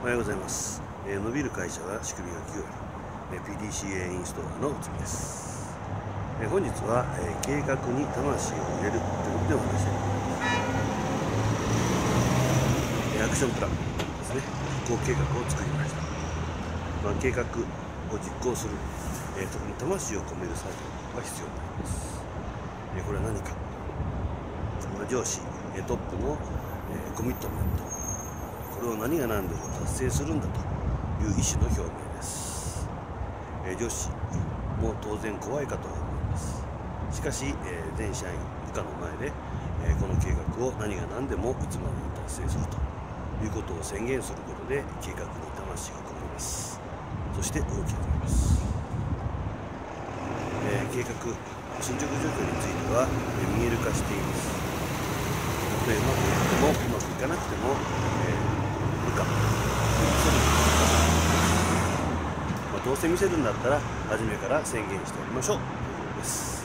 おはようございます、えー伸びる会社は仕組みが9割、えー PDCA インストーラーの内海です、えー本日は、えー計画に魂を入れるということでお話ししたいます、えアクションプランですね。実行計画を作りました、まあ、計画を実行する、えー、特に魂を込める作業が必要になります、えーこれは何か。上司トップの、コミットメント。これを何が何でも達成するんだという意思の表明です、えー上司も当然怖いかと思います。しかし、えー全社員部下の前で、えーこの計画を何が何でもいつまでに達成するということを宣言することで計画に魂が込まれます。そして動き始めます、えー計画進捗状況については、えー見える化しています。例えばうまくいってもうまくいかなくても、えー部下まあ、どうせ見せるんだったら初めから宣言しておきましょう。ということです。